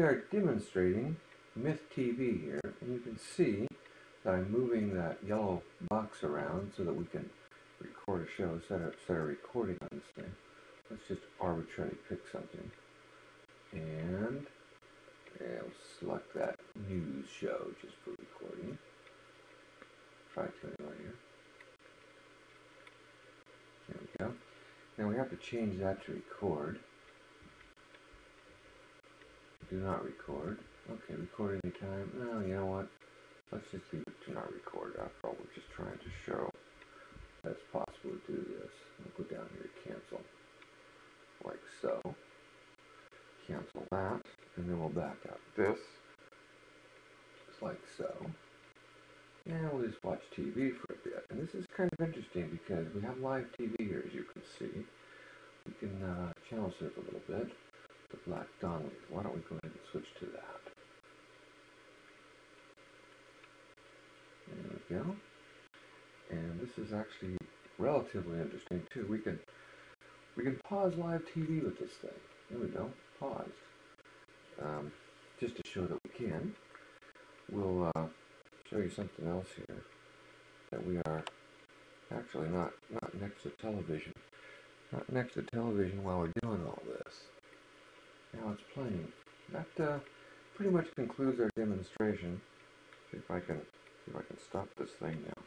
we are demonstrating Myth TV here, and you can see that I'm moving that yellow box around so that we can record a show instead of, instead of recording on this thing. Let's just arbitrarily pick something. And yeah, we'll select that news show just for recording. Try to anyway here. There we go. Now we have to change that to record. Do not record. Okay, record anytime. No, you know what? Let's just leave it to not record. After all, we're just trying to show that it's possible to do this. I'll go down here to cancel. Like so. Cancel that. And then we'll back out this. Just like so. And we'll just watch TV for a bit. And this is kind of interesting because we have live TV here, as you can see. We can uh, channel surf a little bit. The Black Donnelly. Why don't we go ahead and switch to that? There we go. And this is actually relatively interesting too. We can we can pause live TV with this thing. There we go. Paused. Um, just to show that we can. We'll uh, show you something else here. That we are actually not not next to television. Not next to television while we're doing all this. Now it's playing. That uh, pretty much concludes our demonstration. See if I can see if I can stop this thing now.